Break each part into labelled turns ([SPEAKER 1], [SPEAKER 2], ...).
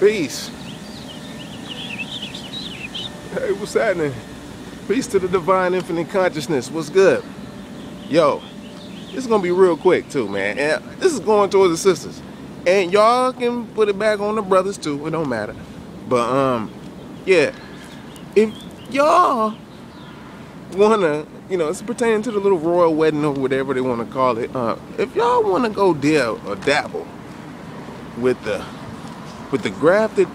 [SPEAKER 1] Peace. Hey, what's happening? Peace to the divine infinite consciousness. What's good? Yo, this is gonna be real quick too, man. And this is going towards the sisters. And y'all can put it back on the brothers too. It don't matter. But um, yeah. If y'all wanna, you know, it's pertaining to the little royal wedding or whatever they want to call it. Uh, if y'all wanna go deal or dabble with the with the grafted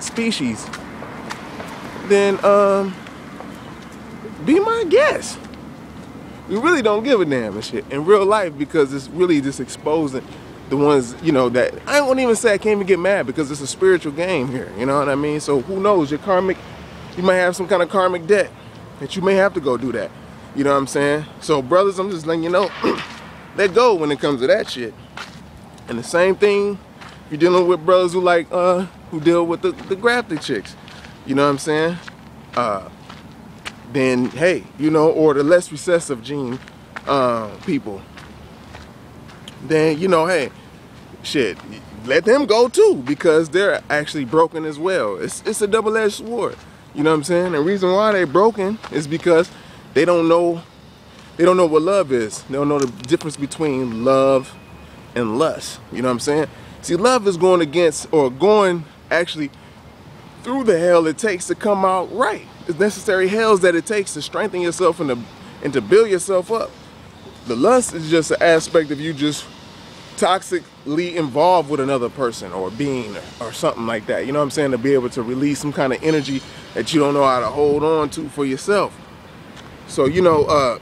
[SPEAKER 1] species, then um, be my guest. We really don't give a damn and shit in real life because it's really just exposing the ones you know that I won't even say I can't even get mad because it's a spiritual game here. You know what I mean? So who knows? Your karmic, you might have some kind of karmic debt that you may have to go do that. You know what I'm saying? So brothers, I'm just letting you know, let go when it comes to that shit. And the same thing, you're dealing with brothers who like uh who deal with the, the grafted chicks. You know what I'm saying? Uh, then hey, you know, or the less recessive gene uh, people, then you know, hey, shit, let them go too because they're actually broken as well. It's it's a double-edged sword. You know what I'm saying? The reason why they're broken is because they don't know they don't know what love is. They don't know the difference between love and lust. You know what I'm saying? See, love is going against or going actually through the hell it takes to come out right. It's necessary hells that it takes to strengthen yourself and to, and to build yourself up. The lust is just an aspect of you just toxically involved with another person or being or, or something like that. You know what I'm saying? To be able to release some kind of energy that you don't know how to hold on to for yourself. So, you know, uh,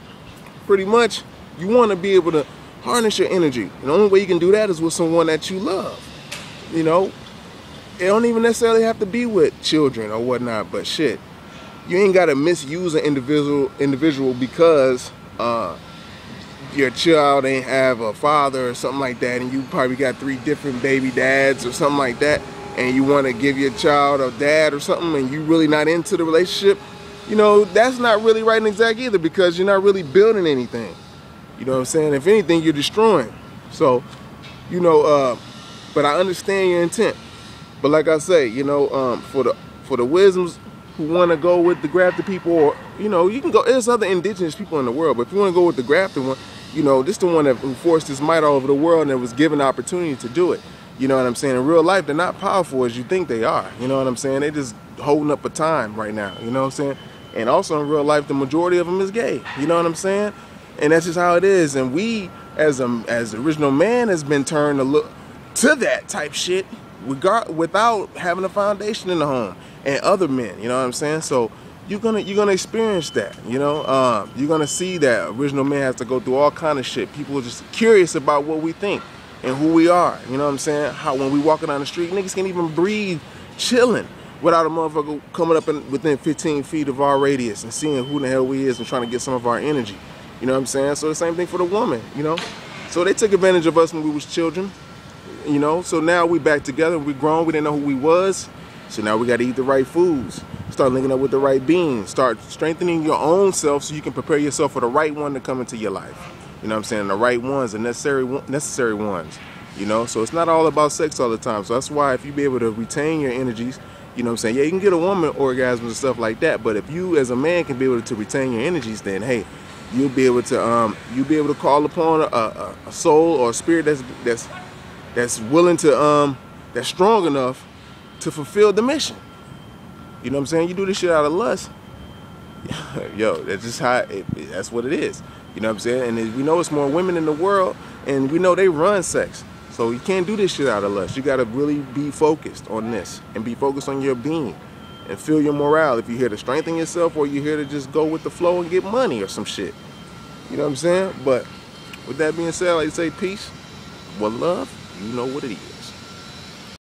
[SPEAKER 1] pretty much you want to be able to harness your energy. And the only way you can do that is with someone that you love. You know, it don't even necessarily have to be with children or whatnot, but shit, you ain't gotta misuse an individual individual because uh, your child ain't have a father or something like that, and you probably got three different baby dads or something like that, and you want to give your child a dad or something, and you really not into the relationship. You know, that's not really right and exact either because you're not really building anything. You know what I'm saying? If anything, you're destroying. So, you know, uh, but I understand your intent. But like I say, you know, um, for the for the wisdoms who want to go with the grafted people, or you know, you can go. There's other indigenous people in the world, but if you want to go with the grafted one, you know, this the one that who forced his might all over the world and was given the opportunity to do it. You know what I'm saying? In real life, they're not powerful as you think they are. You know what I'm saying? They're just holding up a time right now. You know what I'm saying? And also in real life, the majority of them is gay. You know what I'm saying? And that's just how it is. And we, as a as original man, has been turned to look to that type shit regard without having a foundation in the home and other men you know what i'm saying? So you're gonna you're gonna experience that you know? Um, you're gonna see that original man has to go through all kind of shit. People are just curious about what we think and who we are you know what i'm saying? How when we walking down the street niggas can't even breathe chilling without a motherfucker coming up in, within 15 feet of our radius and seeing who the hell we is and trying to get some of our energy you know what i'm saying? So the same thing for the woman you know? So they took advantage of us when we was children you know? So now we back together we grown we didn't know who we was. So now we got to eat the right foods. Start linking up with the right beings. Start strengthening your own self so you can prepare yourself for the right one to come into your life. You know what i'm saying? The right ones the necessary necessary ones you know? So it's not all about sex all the time. So that's why if you be able to retain your energies you know what i'm saying? Yeah you can get a woman orgasms and stuff like that but if you as a man can be able to retain your energies then hey you'll be able to um you'll be able to call upon a, a, a soul or a spirit that's that's that's willing to um that's strong enough to fulfill the mission. You know what I'm saying? You do this shit out of lust. Yo, that's just how it, that's what it is. You know what I'm saying? And we know it's more women in the world, and we know they run sex. So you can't do this shit out of lust. You got to really be focused on this and be focused on your being and feel your morale. If you're here to strengthen yourself or you're here to just go with the flow and get money or some shit. You know what I'm saying? But with that being said, like I say, peace, Well, love, you know what it is.